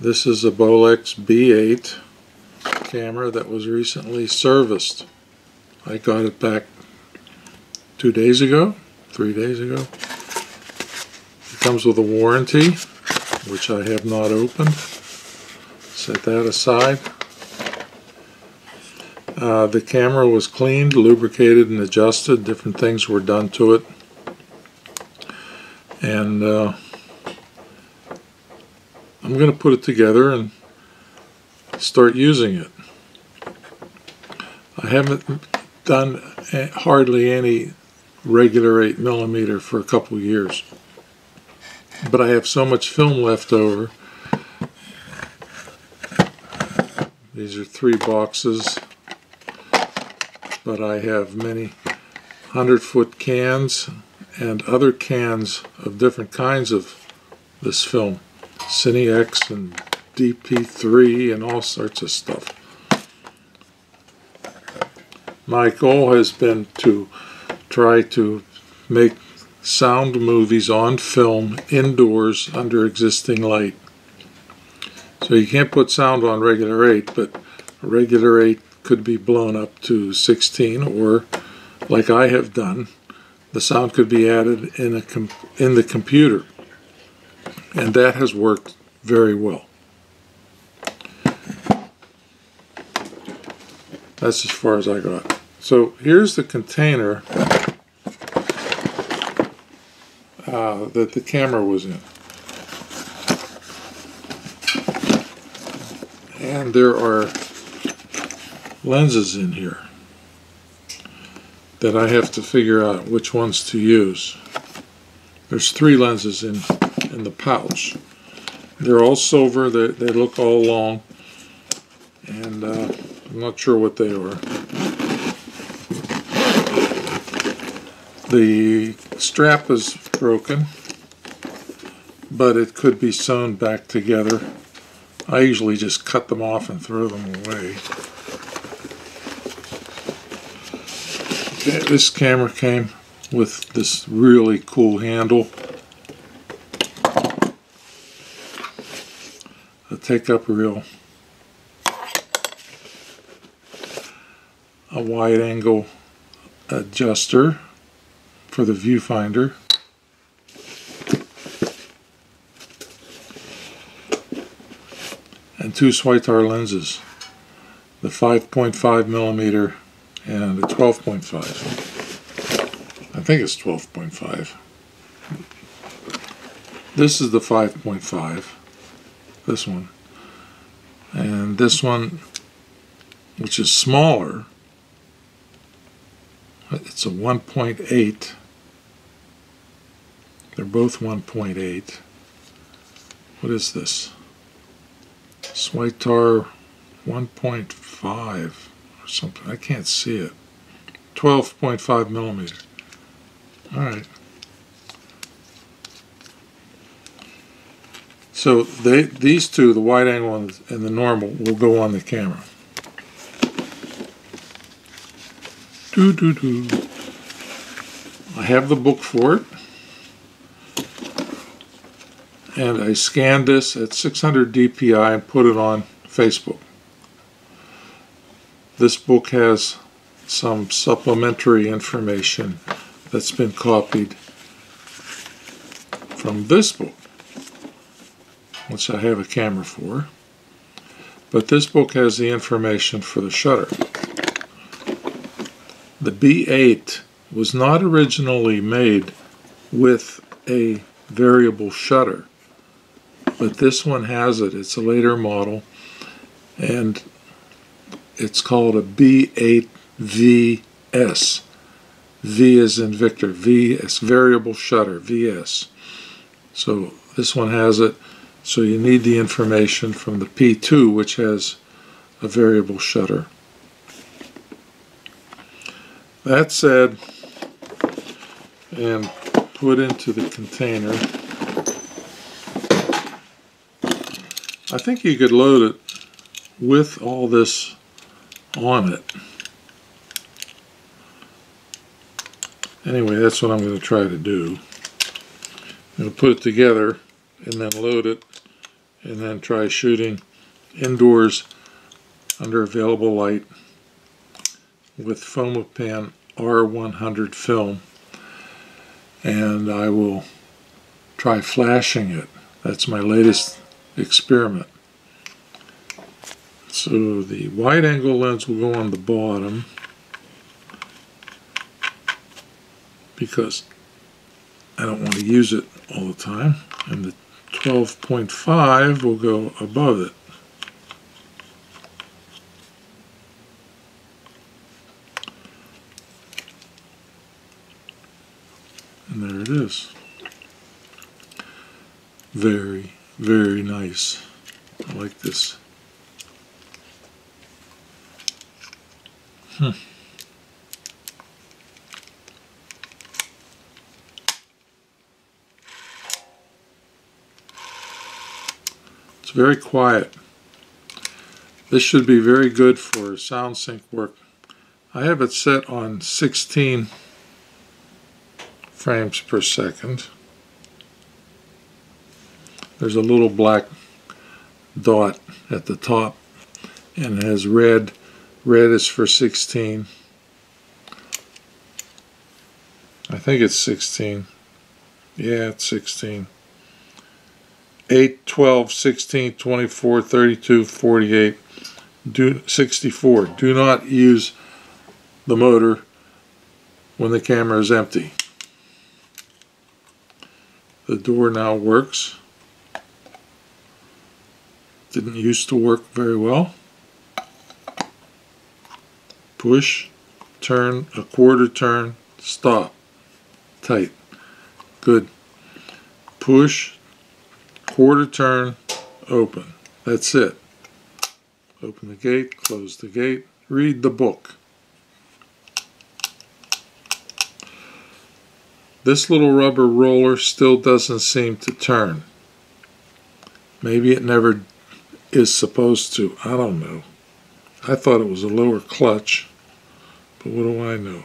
This is a Bolex B8 camera that was recently serviced. I got it back two days ago, three days ago. It comes with a warranty, which I have not opened. Set that aside. Uh, the camera was cleaned, lubricated, and adjusted. Different things were done to it. And uh, I'm going to put it together and start using it. I haven't done hardly any regular 8 millimeter for a couple years. But I have so much film left over. These are three boxes, but I have many 100 foot cans and other cans of different kinds of this film. Cine X and DP3 and all sorts of stuff. My goal has been to try to make sound movies on film indoors under existing light. So you can't put sound on regular 8, but regular 8 could be blown up to 16 or like I have done, the sound could be added in a in the computer and that has worked very well. That's as far as I got. So here's the container uh, that the camera was in. And there are lenses in here that I have to figure out which ones to use. There's three lenses in in the pouch. They're all silver, they, they look all long, and uh, I'm not sure what they are. The strap is broken, but it could be sewn back together. I usually just cut them off and throw them away. Okay, this camera came with this really cool handle take up reel a wide angle adjuster for the viewfinder, and two Switar lenses, the 5.5 millimeter and the 12.5. I think it's 12.5. This is the 5.5, this one. And this one, which is smaller, it's a 1.8. They're both 1.8. What is this? Switar 1.5 or something. I can't see it. 12.5 millimeter. All right. So they, these two, the wide angle and the normal, will go on the camera. Do do do. I have the book for it. And I scanned this at 600 DPI and put it on Facebook. This book has some supplementary information that's been copied from this book I have a camera for. But this book has the information for the shutter. The B8 was not originally made with a variable shutter, but this one has it. It's a later model, and it's called a B8VS. V is in Victor, V is variable shutter, VS. So this one has it. So you need the information from the P2, which has a variable shutter. That said, and put into the container, I think you could load it with all this on it. Anyway, that's what I'm going to try to do. I'm going to put it together and then load it and then try shooting indoors under available light with Fomapan R100 film and I will try flashing it. That's my latest experiment. So the wide angle lens will go on the bottom because I don't want to use it all the time and the 12.5 will go above it. And there it is. Very, very nice. I like this. Hmm. It's very quiet. This should be very good for sound sync work. I have it set on 16 frames per second. There's a little black dot at the top and it has red. Red is for 16. I think it's 16. Yeah, it's 16. 8, 12, 16, 24, 32, 48, do, 64. Do not use the motor when the camera is empty. The door now works. Didn't used to work very well. Push, turn, a quarter turn, stop. Tight. Good. Push, quarter turn, open. That's it. Open the gate, close the gate, read the book. This little rubber roller still doesn't seem to turn. Maybe it never is supposed to. I don't know. I thought it was a lower clutch, but what do I know?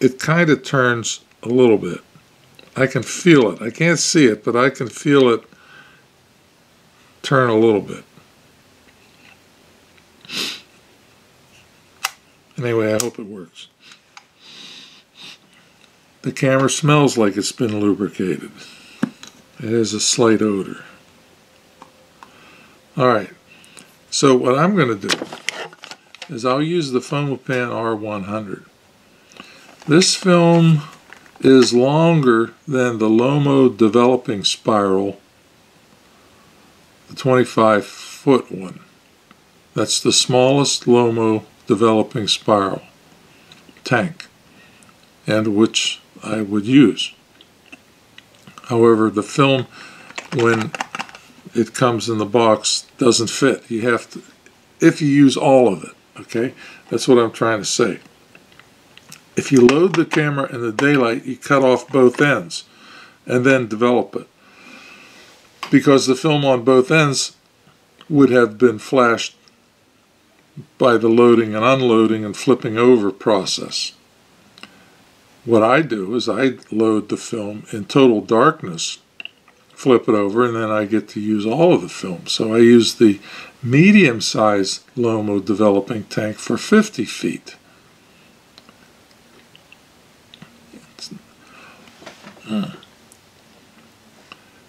It kind of turns a little bit. I can feel it. I can't see it, but I can feel it turn a little bit. Anyway, I hope it works. The camera smells like it's been lubricated. It has a slight odor. Alright, so what I'm going to do is I'll use the Fomapan R100. This film is longer than the Lomo developing spiral, the 25 foot one. That's the smallest Lomo developing spiral tank and which I would use. However, the film, when it comes in the box, doesn't fit. You have to, if you use all of it, okay? That's what I'm trying to say. If you load the camera in the daylight, you cut off both ends and then develop it. Because the film on both ends would have been flashed by the loading and unloading and flipping over process what I do is I load the film in total darkness, flip it over, and then I get to use all of the film. So I use the medium-sized Lomo developing tank for 50 feet.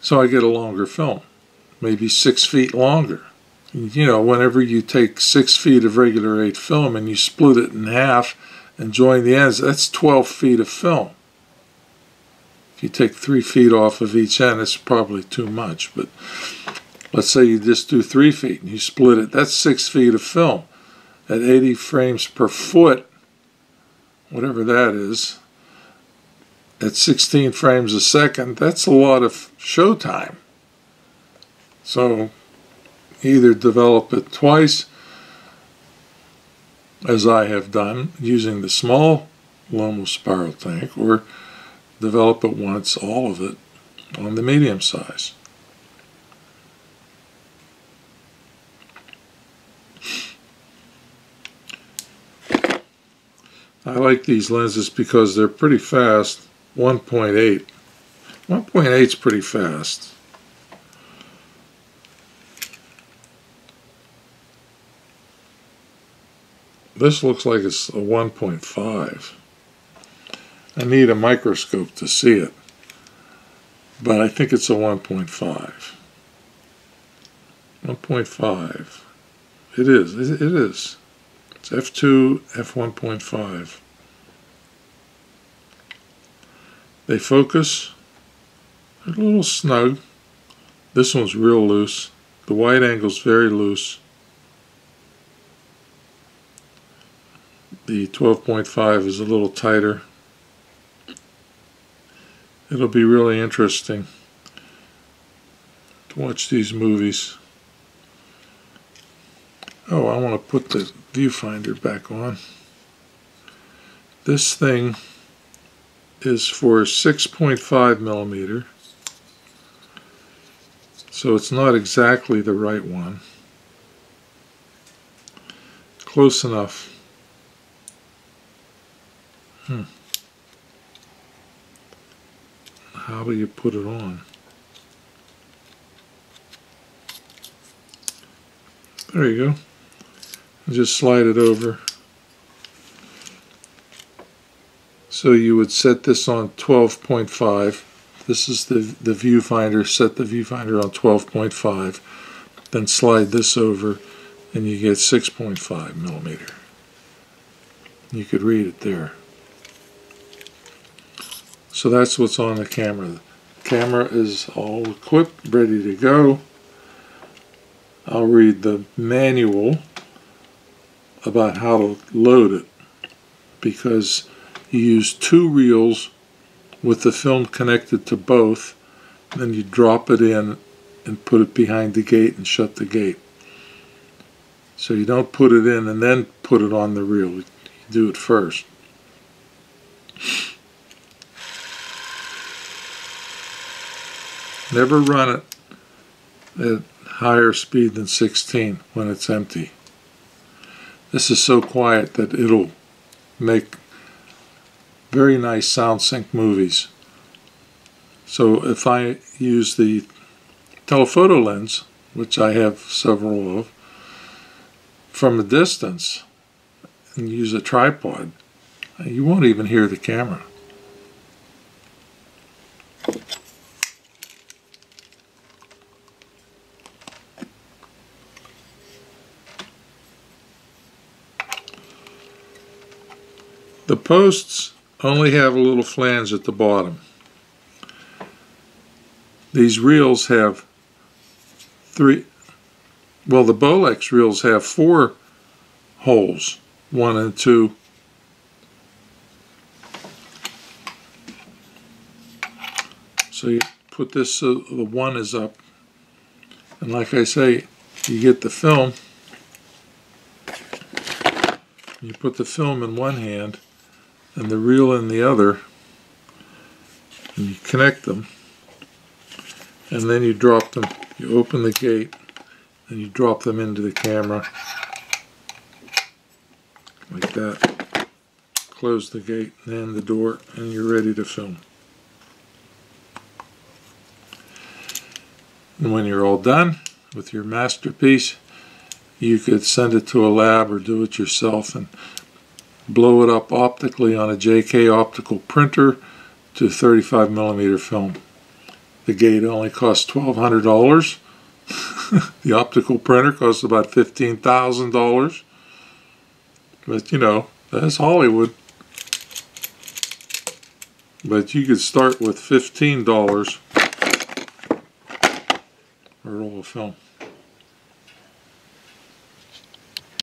So I get a longer film, maybe six feet longer. You know, whenever you take six feet of regular 8 film and you split it in half, and join the ends, that's 12 feet of film. If you take three feet off of each end, it's probably too much, but let's say you just do three feet and you split it, that's six feet of film. At 80 frames per foot, whatever that is, at 16 frames a second, that's a lot of show time. So either develop it twice as I have done using the small Lomo spiral tank or develop it once, all of it, on the medium size. I like these lenses because they're pretty fast, 1.8. 1.8 is pretty fast. This looks like it's a 1.5. I need a microscope to see it, but I think it's a 1.5. 1.5. It is. It is. It's F2, F1.5. They focus. They're a little snug. This one's real loose. The wide angle's very loose. The 12.5 is a little tighter. It'll be really interesting to watch these movies. Oh, I want to put the viewfinder back on. This thing is for 6.5 millimeter. So it's not exactly the right one. Close enough. Hmm. How do you put it on? There you go. Just slide it over. So you would set this on 12.5. This is the, the viewfinder. Set the viewfinder on 12.5. Then slide this over and you get 6.5 millimeter. You could read it there. So that's what's on the camera. The camera is all equipped, ready to go. I'll read the manual about how to load it because you use two reels with the film connected to both then you drop it in and put it behind the gate and shut the gate. So you don't put it in and then put it on the reel. You do it first. Never run it at higher speed than 16 when it's empty. This is so quiet that it'll make very nice sound sync movies. So if I use the telephoto lens, which I have several of, from a distance and use a tripod, you won't even hear the camera. The posts only have a little flange at the bottom. These reels have three, well the Bolex reels have four holes, one and two. So you put this so the one is up, and like I say, you get the film, you put the film in one hand, and the reel in the other and you connect them and then you drop them you open the gate and you drop them into the camera. Like that. Close the gate and the door and you're ready to film. And when you're all done with your masterpiece you could send it to a lab or do it yourself and blow it up optically on a JK optical printer to 35 millimeter film. The gate only costs $1,200. the optical printer costs about $15,000. But you know, that's Hollywood. But you could start with $15 for a roll of film.